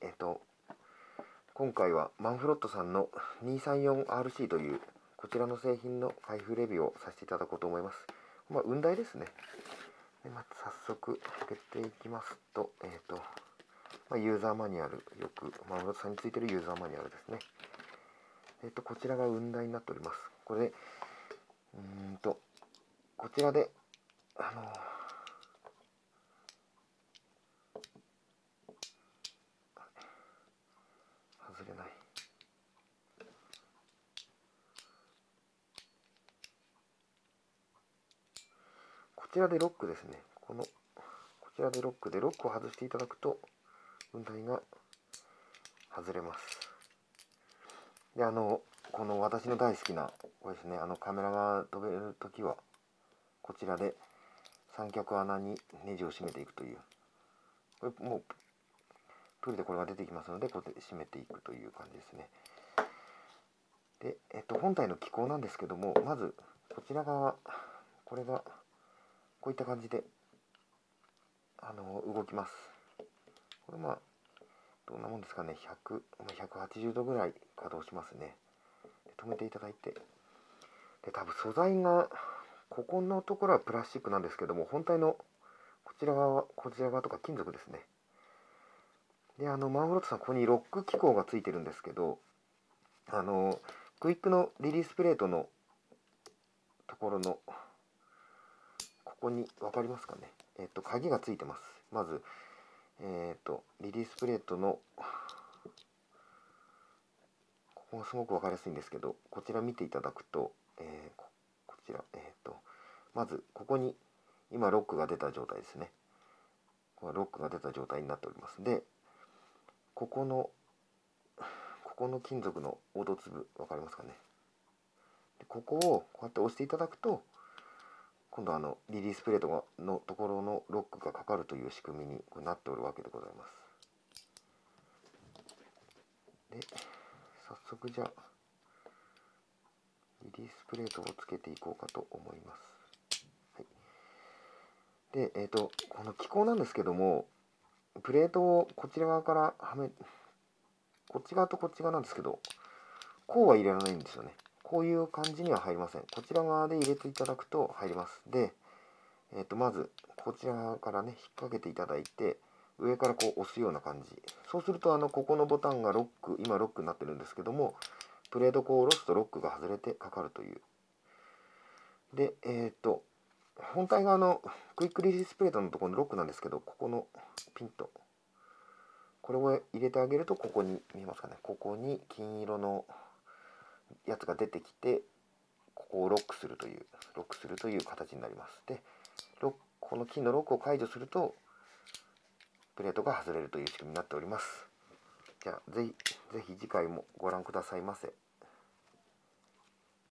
えっ、と今回はマンフロットさんの 234RC というこちらの製品の開封レビューをさせていただこうと思います。まあ、雲台ですね。でまず早速開けていきますと、えっ、と、まあ、ユーザーマニュアル、よくマンフロットさんについてるユーザーマニュアルですね。えっ、と、こちらが雲台になっております。これで、うんと、こちらで、あのれない。こちらでロックですね。この、こちらでロックで、ロックを外していただくと、雲台が外れます。で、あの、この私の大好きな、これですね、あのカメラが飛べるときは、こちらで三脚穴にネジを締めていくという、これもう、プールでこれが出てきますので、こうやって締めていくという感じですね。で、えっと、本体の機構なんですけども、まず、こちら側、これが、こういった感じで、あの、動きます。これまあ、どんなもんですかね、100、180度ぐらい稼働しますね。止めていただいてで多分素材がここのところはプラスチックなんですけども本体のこちら側こちら側とか金属ですねであのマンフロットさんここにロック機構がついてるんですけどあのクイックのリリースプレートのところのここに分かりますかね。えっと鍵がついてます。まずえっとリリースプレートのここがすごく分かりやすいんですけどこちら見ていただくと、えー、こちら、えーと、まずここに今ロックが出た状態ですね。ロックが出た状態になっております。でここのここの金属の凹凸分かりますかね？でここをこうやって押していただくと今度あのリリースプレートのところのロックがかかるという仕組みになっておるわけでございます。で早速じゃあリリースプレートをつけていこうかと思います。はい、で、えっ、ー、と、この機構なんですけども、プレートをこちら側からはめ、こっち側とこっち側なんですけど、こうは入れられないんですよね。こういう感じには入りません。こちら側で入れていただくと入ります。で、え、ー、と、まず、こちら側からね、引っ掛けていただいて、上からこう押すような感じそうするとあのここのボタンがロック今ロックになってるんですけどもプレートこう下ろすとロックが外れてかかるというでえっ、ー、と本体側のクイックリリースプレートのところのロックなんですけどここのピンとこれを入れてあげるとここに見えますかねここに金色のやつが出てきてここをロックするというロックするという形になりますでこの金のロックを解除するとプレートが外れるという仕組みになっております。じゃあ、ぜひ、ぜひ次回もご覧くださいませ。